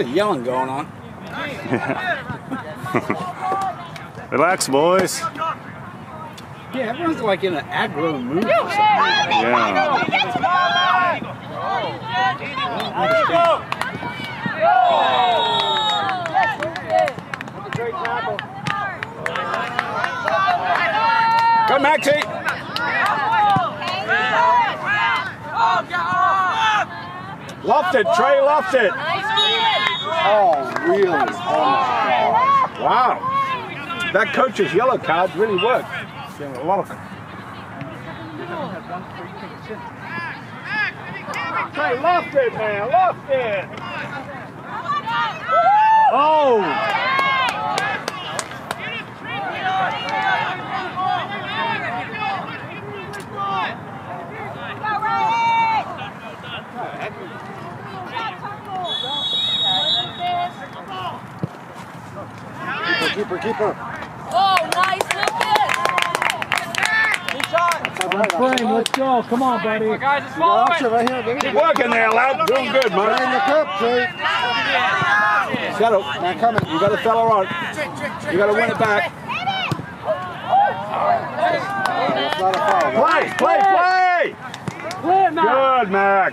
lot of yelling going on. Relax, boys. Yeah, everyone's like in an aggro mood or something. Yeah. Go, Maxie. Loft it, Trey, loft it. Oh, really? Oh, my God. Wow. That coach's yellow cards really worked. A lot of Trey, loft it, man, loft it. Oh! Keeper, keeper. Oh, nice, Lucas! Frame, let's go. Come on, buddy. Guys, it's You following. option right here, baby. Keep working there, lad. Doing good, Right in man. the cup, Trey. Settle. Now coming. You got a fella on. You got to win it back. It's not a foul. right? Play, play, play. Good, Mac.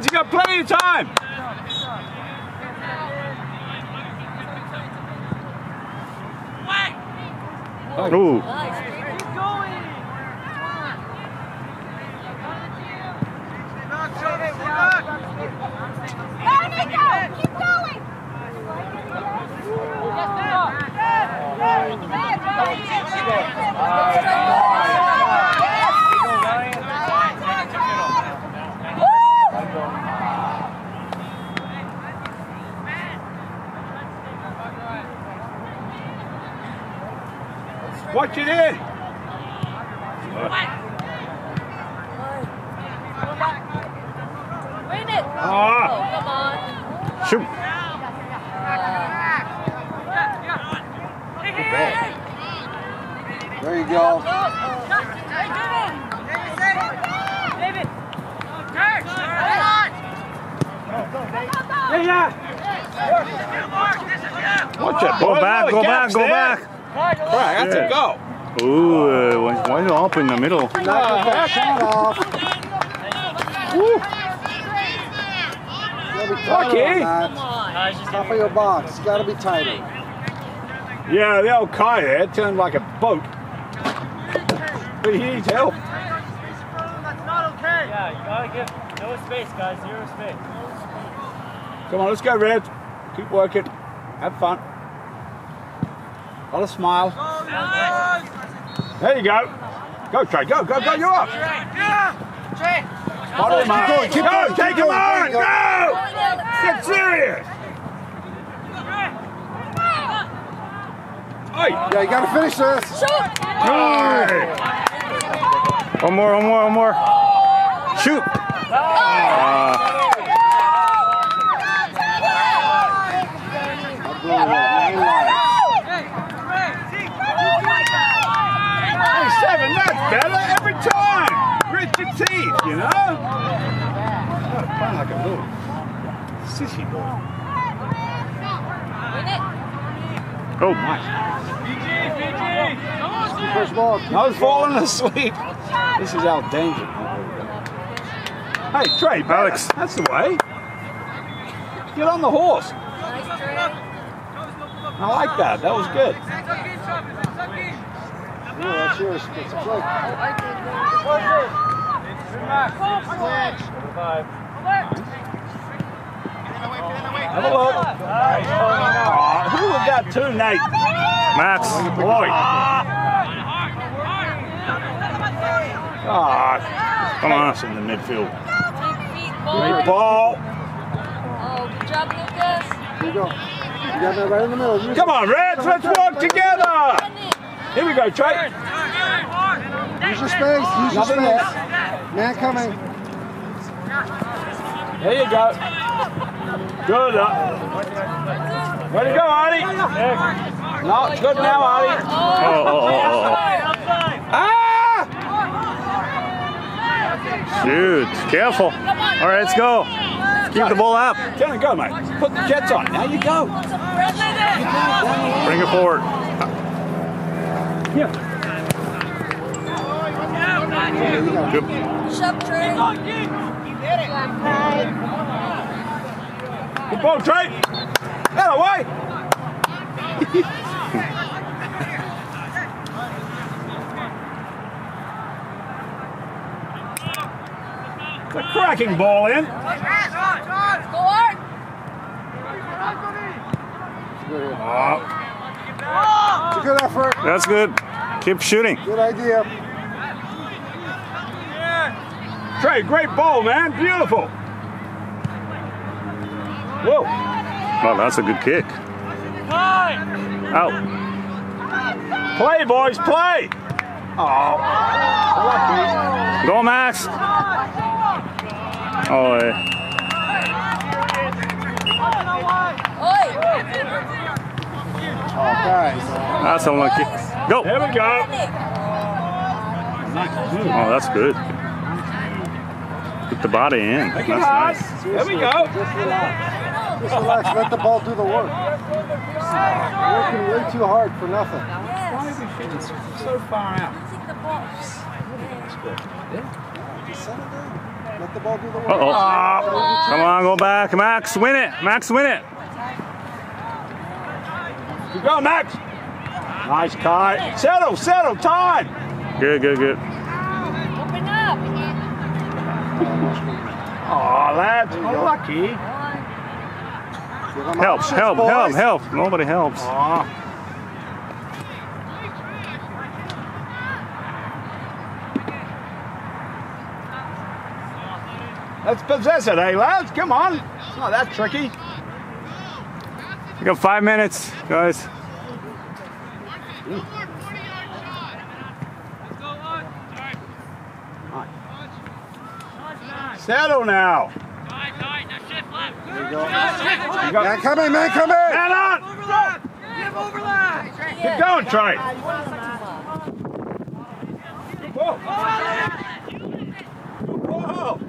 Reds. You got plenty of time. Ooh. Go, Nico! Keep going! Watch it in. Win it! Ah. Oh, come on. Shoot. There you go. Watch it. Go back, go back, go back. Right, that's Yeah. a go. Ooh, uh, why, why you up in the middle? Knock that shot off. Gotta be Lucky. Top of your box. It's gotta be tighter. Yeah, the old Kai there turned like a boat. But he needs help. Yeah, you gotta give no space, guys. Zero space. Come on, let's go, Red. Keep working. Have fun. Got a smile. There you go. Go, Trey. Go, go, go. You're up. Follow him up. going, keep Go, going, take him. On. go. Go. Get serious. Hey. Yeah, you gotta finish this. Hey. One more, one more, one more. Shoot. Uh, Hey, seven, that's better every time. Grit your teeth, you know? Not fun like a little sissy boy. Win it! oh, First ball. I was falling asleep. This is our danger. Hey, Trey, better. Alex. That's the way. Get on the horse. I like that. That was good. Yeah, that's yours. That's a flick. Five. Have a look. Aw, who was that to, Nate? Max. Lloyd. Ah, Come on. us in the midfield. Great ball. Oh, good job, Lucas. You go. You got that right in the middle. Use Come on, Reds, let's work together. Here we go, Trey. Use your space. Use your space. Man coming. There you go. Good. Uh, way to go, Artie. No, it's good now, Artie. Oh. Ah! Shoot. Careful. All right, let's go. Keep the ball up. Turn and go, mate. Put the jets on. Now you go. Bring it forward. Good. Push up, Trey. Good ball, Trey. That away. The cracking ball in. Go Art. It's a good effort. That's good. Keep shooting. Good idea. Trey, great ball, man. Beautiful. Whoa. Oh, that's a good kick. Out. Play, boys, play. Oh. Lucky. Go, Max. Oh. Oi. Oh, guys. that's unlucky. Go. There we go. Oh, that's good. Put the body in. That's nice. There we go. Just relax. Just relax. Let the ball do the work. Working way too hard for nothing. Yes. So far out. Take the ball. Just settle down. Let the ball do the work. Uh-oh. Come on, go back. Max, win it. Max, win it. Keep going, Max. Nice Kai. Settle, settle, time. Good, good, good. Open up. Oh, lads, unlucky. Give them Help, help, boys. help, help. Nobody helps. Let's possess it, eh, lads? Come on. It's not that tricky. You got five minutes, guys. Settle now. There you go. You got Man coming, man coming. man on. Keep going, Trey. Whoa. Whoa.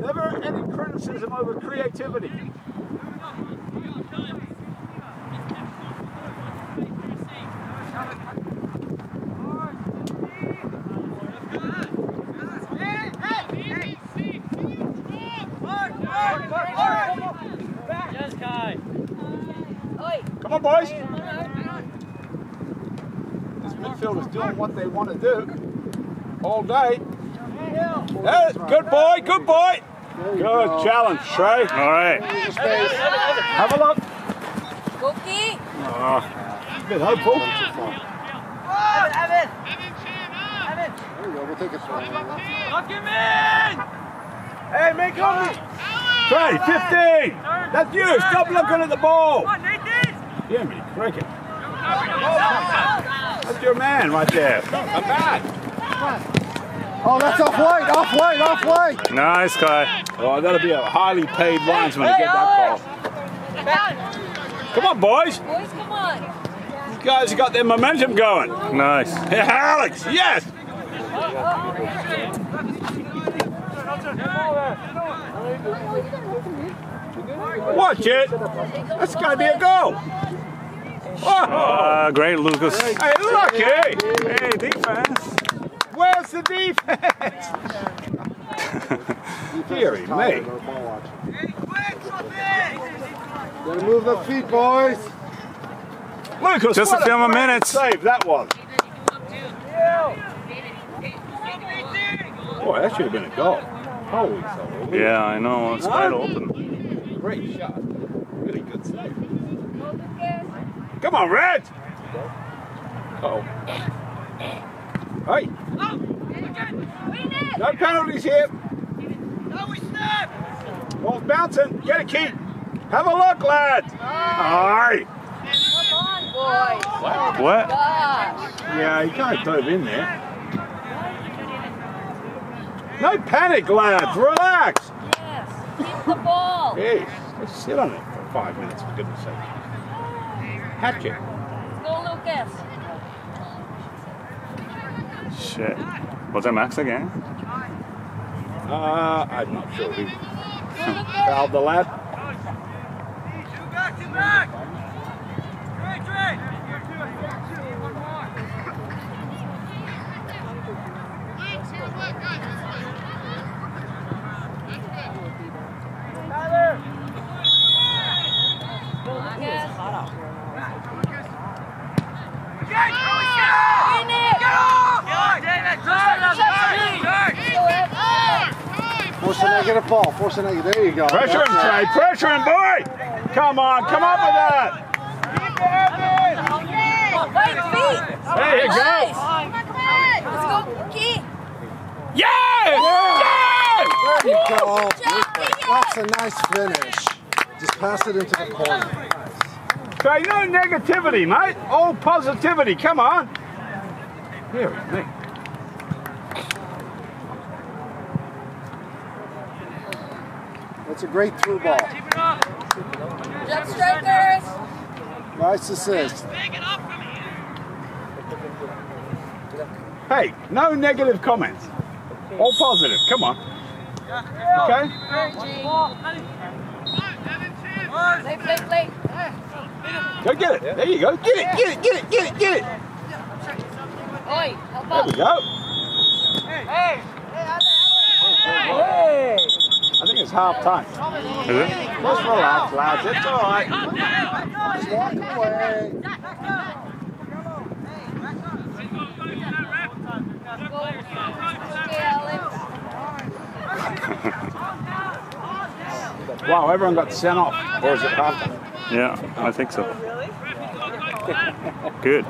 Never any criticism over creativity. Boys. This midfield is doing what they want to do all day. Hey, good boy, good boy. Good go. challenge, Trey. All right. Use your space. Have a look. Go Key. Oh, bit hopeful. There you go. We'll take it from Hey, make home. Trey, 15. That's you. Stop looking at the ball. Jimmy, cricket. That's your man right there. Not bad. Oh, that's off white, off white, off white. Nice, guy. Oh, that'll be a highly paid linesman to get that call. Come on, boys. Boys, come on. These guys have got their momentum going. Nice. Hey, Alex, yes. Oh, Watch it. That's got to be a goal. Oh, Uh, great, Lucas. hey, lucky. Hey, defense. Where's the defense? Deary me. Ball. Gotta move the feet, boys. Lucas, Just a few more minutes. Save that one. Boy, that should have been a goal. Holy so. Yeah, I know. It's wide open. Great shot. Really good save. Go, Lucas. Come on, Red! Oh. Hey, Win it. no penalties here. Ball's bouncing. Get it, Keith. Have a look, lads. Aye. Come on, boys. What? Gosh. Yeah, he kind of dove in there. No panic, lads. Relax. Yes. Keep the ball. Jeez, let's sit on it for five minutes, for goodness sake. Hatchet. Let's go, Lucas. Shit. Was that Max again? Uh, I'm not sure who Go, fouled the lad. Go, Lucas. Win it. Go ahead. Force a negative ball. Force a negative. There you go. Pressure him, That's Trey. Pressure him, boy. Come on, come up with that. Right feet. There you go. Nice. Let's go, Key. Yeah! There you go. That's a nice finish. Just pass it into the corner. Trey, no negativity, mate. All positivity. Come on. Here, me. That's a great through ball. Jump strikers. Nice assist. Hey, no negative comments. All positive. Come on. Okay? Play, play, play. Go get it. There you go. Get it, get it, get it, get it, get it. Oi, help There we out. go. I think it's half time. Is it? Just relax, lads. It's all right. Just walk away. Okay, Alex. Wow, everyone got sent off. Or is it half time? Yeah, I think so. Oh, Good.